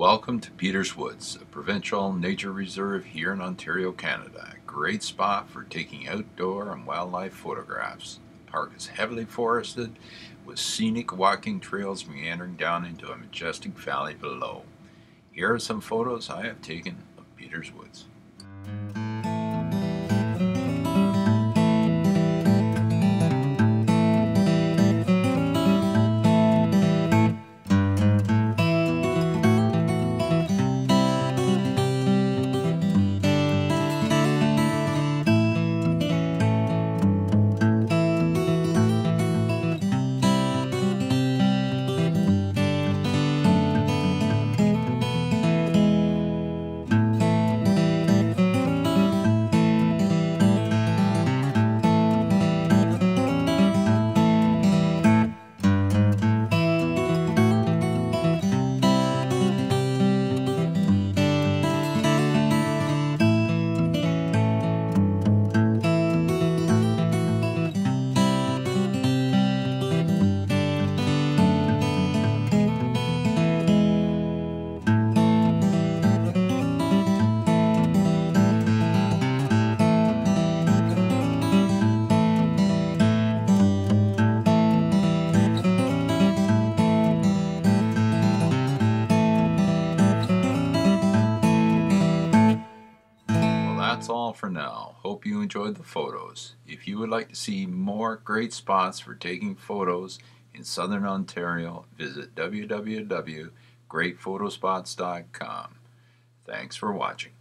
Welcome to Peters Woods, a provincial nature reserve here in Ontario, Canada. A great spot for taking outdoor and wildlife photographs. The park is heavily forested with scenic walking trails meandering down into a majestic valley below. Here are some photos I have taken of Peters Woods. All for now. Hope you enjoyed the photos. If you would like to see more great spots for taking photos in southern Ontario, visit www.greatphotospots.com. Thanks for watching.